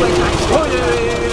play. Oh, yeah, yeah, yeah.